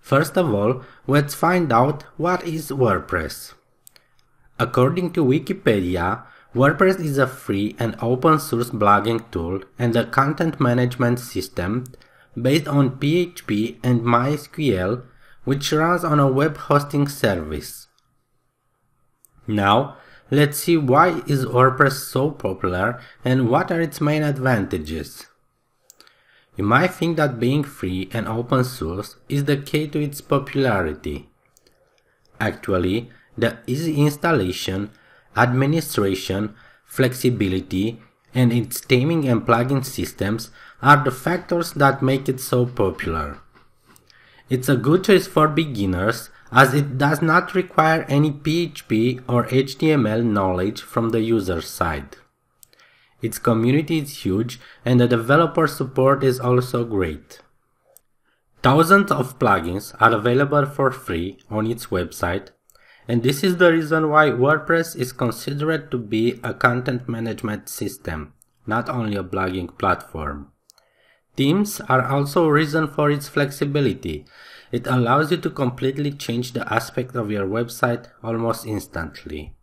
First of all, let's find out what is WordPress. According to Wikipedia, WordPress is a free and open source blogging tool and a content management system based on PHP and MySQL, which runs on a web hosting service. Now, let's see why is WordPress so popular and what are its main advantages. You might think that being free and open source is the key to its popularity. Actually, the easy installation, administration, flexibility, and its theming and plugin systems are the factors that make it so popular. It's a good choice for beginners as it does not require any PHP or HTML knowledge from the user side. Its community is huge and the developer support is also great. Thousands of plugins are available for free on its website and this is the reason why WordPress is considered to be a content management system, not only a blogging platform. Themes are also a reason for its flexibility. It allows you to completely change the aspect of your website almost instantly.